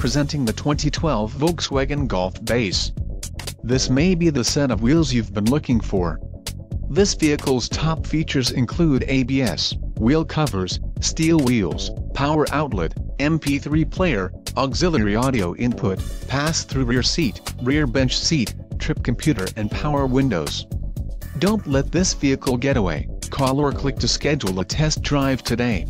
presenting the 2012 Volkswagen Golf Base. This may be the set of wheels you've been looking for. This vehicle's top features include ABS, wheel covers, steel wheels, power outlet, MP3 player, auxiliary audio input, pass-through rear seat, rear bench seat, trip computer and power windows. Don't let this vehicle get away, call or click to schedule a test drive today.